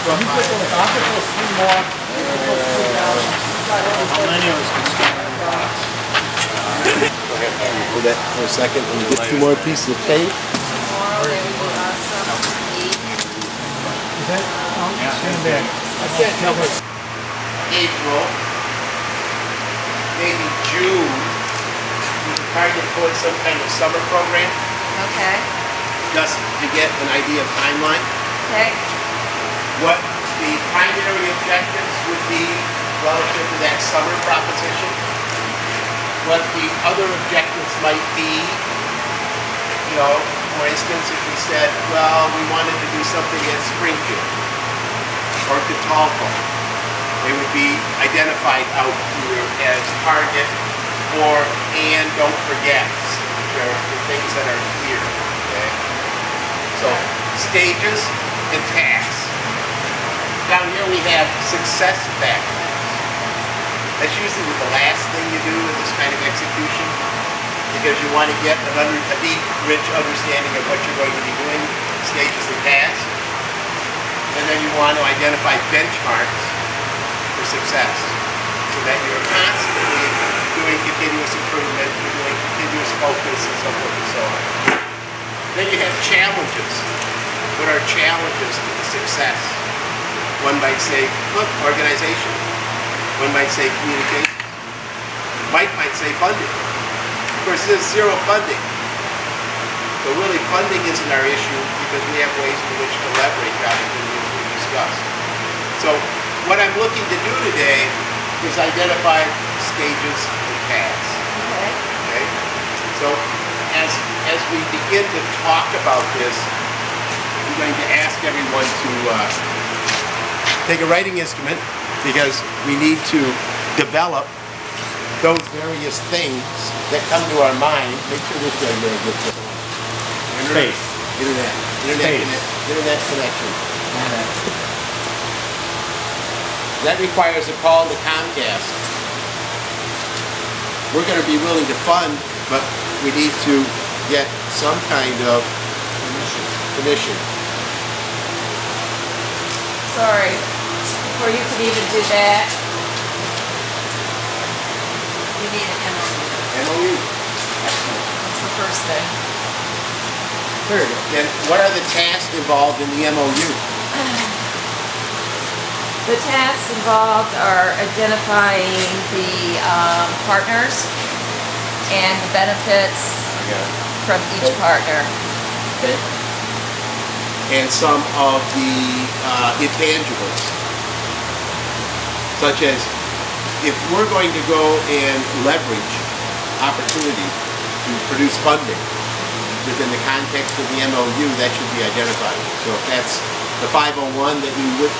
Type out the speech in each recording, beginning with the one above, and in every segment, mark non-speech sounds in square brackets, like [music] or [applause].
How many of us can stand on the box? Hold that for a second. Me get two more pieces of tape. Tomorrow there will be awesome eat. Stand back. I can't April, maybe June. We can try to put some kind of summer program Okay, just to get an idea of timeline. okay, What the primary objectives would be relative to that summer proposition. What the other objectives might be. You know, for instance, if we said, well, we wanted to do something at Springfield or Catalpa, they would be identified out here as target or and don't forget. Which are the things that are here. Okay. So stages and tasks. Down here we have success factors. That's usually the last thing you do in this kind of execution because you want to get an under, a deep, rich understanding of what you're going to be doing, stages and tasks. And then you want to identify benchmarks for success so that you're constantly doing continuous improvement, you're doing continuous focus and so forth and so on. Then you have challenges. What are challenges to the success? One might say, look, organization. One might say communication. Mike might say funding. Of course, there's zero funding. But really, funding isn't our issue because we have ways in which to leverage opportunities we discussed. So what I'm looking to do today is identify stages and paths. okay. Okay? So as, as we begin to talk about this, I'm going to ask everyone to uh, take a writing instrument because we need to develop those various things that come to our mind. Make sure this guy really gets it. Space. Internet. Internet, Space. connect- internet connection. Uh-huh. That requires a call to Comcast. We're going to be willing to fund, but we need to get some kind of permission. Sorry, before you could even do that, you need an MOU. MOU. That's the first thing. Third. And what are the tasks involved in the MOU? [sighs] The tasks involved are identifying the um, partners and the benefits from each partner. Okay. And some of the uh, intangibles, such as if we're going to go and leverage opportunity to produce funding within the context of the MOU, that should be identified. So if that's the 501 that you would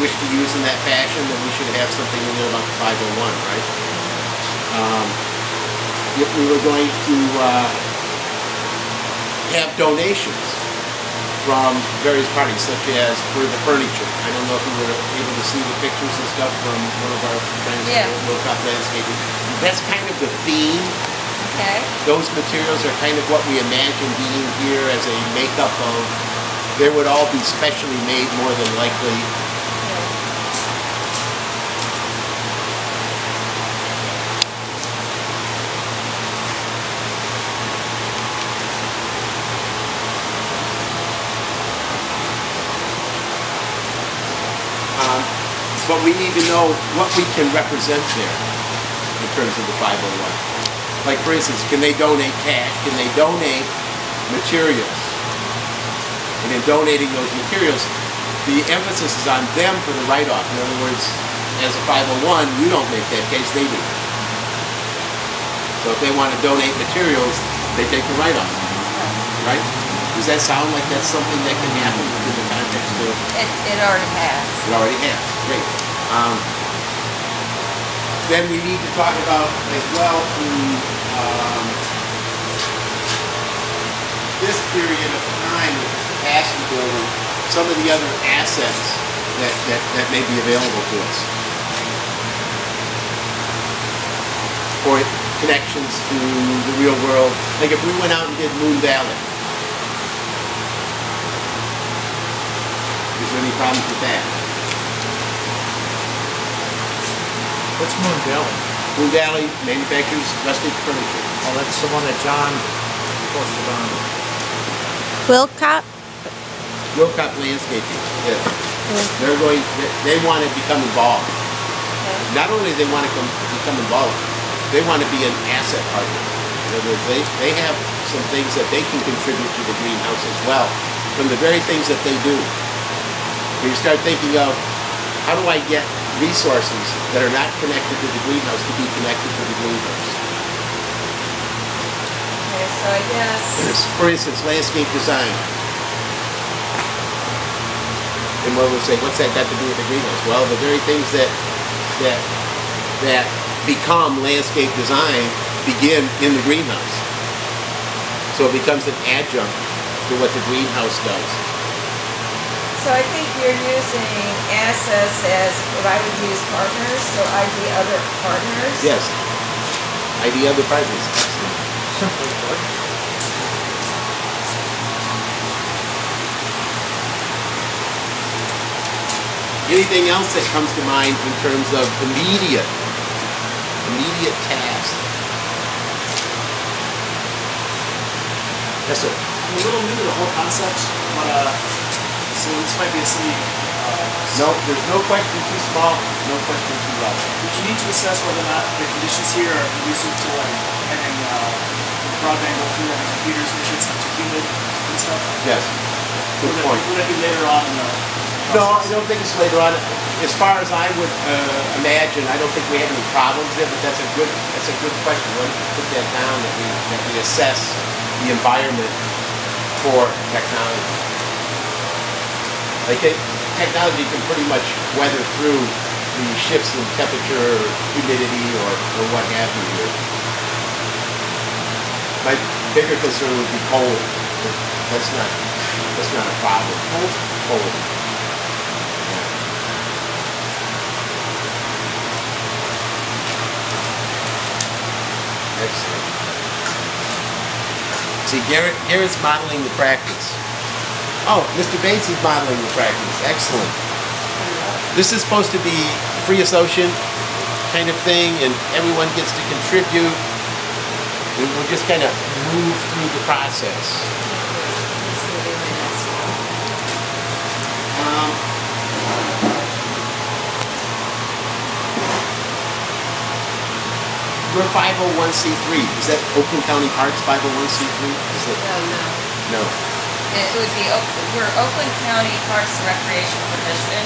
wish to use in that fashion, then we should have something in there about the 501, right? Um, if we were going to uh, have donations from various parties, such as for the furniture. I don't know if you were able to see the pictures and stuff from one of our friends Yeah. Cup Landscaping. That's kind of the theme. Okay? Those materials are kind of what we imagine being here as a makeup of. They would all be specially made more than likely. Um, but we need to know what we can represent there in terms of the 501. Like for instance, can they donate cash? Can they donate materials? And in donating those materials, the emphasis is on them for the write-off. In other words, as a 501, you don't make that case, they do. So if they want to donate materials, they take the write-off, right? Does that sound like that's something that can happen in the context of It, it already has. it already has. Great. Um, then we need to talk about as well the um, this period of time with the capacity building, some of the other assets that, that, that may be available to us. For connections to the real world. Like if we went out and did Moon Valley. Is there any problems with that? What's Moon Valley? Blue Valley manufactures rustic furniture. Oh, that's the one that John posted on. Wilcott? Wilcott Landscaping, yeah. They're going, they- they want to become involved. Okay. Not only they want to come, become involved, they want to be an asset partner. In other words, they, they have some things that they can contribute to the greenhouse as well, from the very things that they do. When You start thinking of, how do I get resources that are not connected to the greenhouse to be connected to the greenhouse? Okay, so I guess, For instance, landscape design. And what would say, what's that got to do with the greenhouse? Well, the very things that that that become landscape design begin in the greenhouse. So it becomes an adjunct to what the greenhouse does. So I think you're using assets as what I would use partners, so I'd be other partners. Yes. ID other partners. Simply put. Anything else that comes to mind in terms of immediate, immediate tasks? Yes, sir. I'm a little new to the whole concept, but uh, so this might be a silly. Uh, No, there's no question too small, no question too large. But you need to assess whether or not the conditions here are conducive to like having uh, broadband go through and computers which it's not too humid and stuff? Yes. Good would that, point. Would that be later on in the No, I don't think it's later on. As far as I would uh, imagine, I don't think we have any problems there, but that's a good, that's a good question. Why don't you put that down, that we, that we assess the environment for technology. Like, technology can pretty much weather through the shifts in temperature, or humidity, or, or what have you here. My bigger concern would be cold. That's not, that's not a problem. Cold? Cold. Excellent. See, Garrett, Garrett's modeling the practice. Oh, Mr. Bates is modeling the practice. Excellent. This is supposed to be free association kind of thing, and everyone gets to contribute. We- We'll just kind of move through the process. That's gonna be my next one. Um, Your 501c3, is that Oakland County Parks 501c3? Is it? No, no. No. It would be, we're Oakland County Parks and Recreation Commission,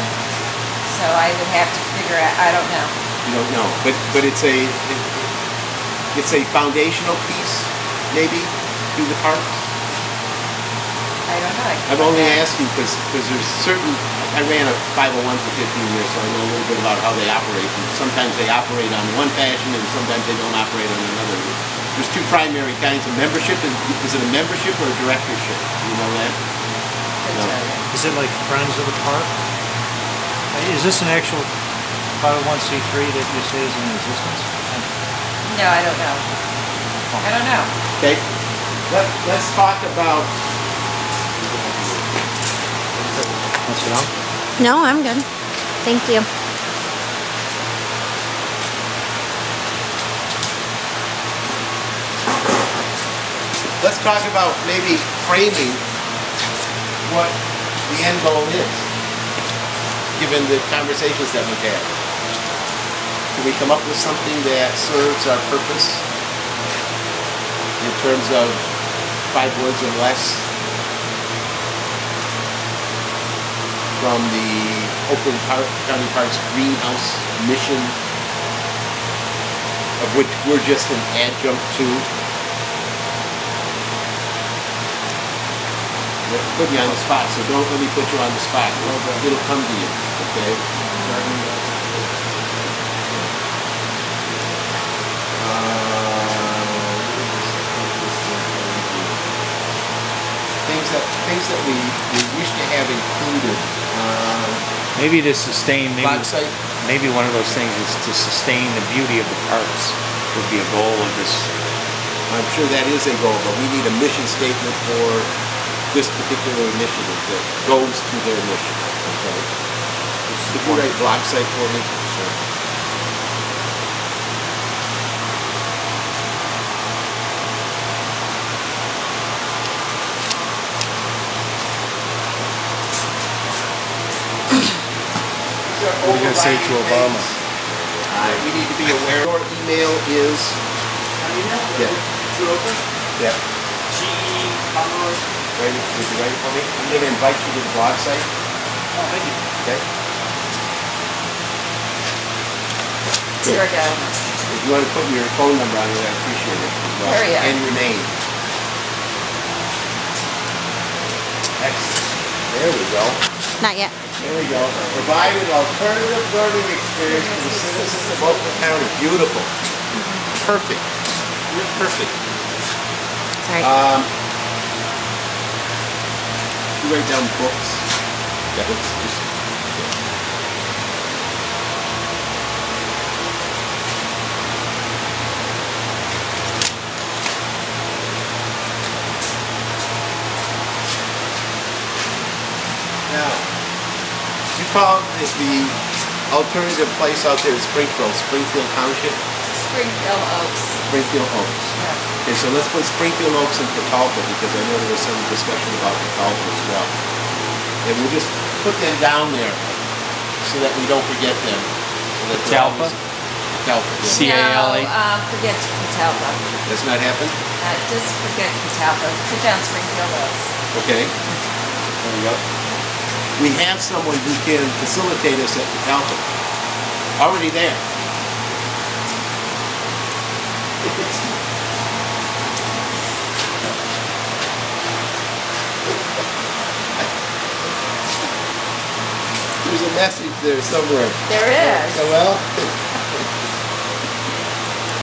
so I would have to figure out, I don't know. You don't know, but, but it's a, it- it's a foundational piece, maybe, to the parks? I don't know. I can I'm only out. asking because, because there's certain, I ran a 501 for 15 years, so I know a little bit about how they operate. And sometimes they operate on one fashion and sometimes they don't operate on another. There's two primary kinds of membership. Is, is it a membership or a directorship? You know that? Couldn't No. Is it like Friends of the Park? Is this an actual 501c3 that you say is in existence? No, I don't know. I don't know. Okay. Let, let's talk about, That's it, huh? No, I'm good. Thank you. let's talk about maybe framing what the end goal is, given the conversations that we've had. Can we come up with something that serves our purpose in terms of five words or less from the Oakland Park, County Parks greenhouse mission, of which we're just an adjunct to? Put me on the spot, so don't let me put you on the spot. It'll, it'll come to you, okay? Uh, Things that, things that we, we wish to have included, uh, Maybe to sustain, maybe, maybe one of those things is to sustain the beauty of the parks would be a goal of this. I'm sure that is a goal, but we need a mission statement for this particular initiative that goes to their mission, okay? Could you write blog site for me? Sure. What are you gonna say to Obama? uh, we need to be aware. Your email is, My email? Yeah. Through yeah, G E Pomeroy. ready, would you write it for me? I'm gonna invite you to the blog site, Oh, thank you. okay? Here we go. If you wanna put your phone number on there, I appreciate it. well, There we are. And your name. Excellent. There we go. Not yet. There we go. Provide an alternative learning experience for the citizens of Oakland County. Beautiful. Perfect. You're perfect. Sorry. Um, you write down books. Yeah. Books, you call it the alternative place out there in Springfield, Springfield Township, Springfield Oaks. Springfield Oaks. Yeah. Okay, so let's put Springfield Oaks in Catalpa because I know there was some discussion about Catalpa as well. And we'll just put them down there so that we don't forget them. so that they're Catalpa? always- Catalpa, yeah. C- C-A-L-A? No, uh, forget Catalpa. That's not happen? Uh, just forget Catalpa. Put down Springfield Oaks. Okay. There we go. We have someone who can facilitate us at Catalpa. Already there. There's a message there somewhere. There is. Oh, Well,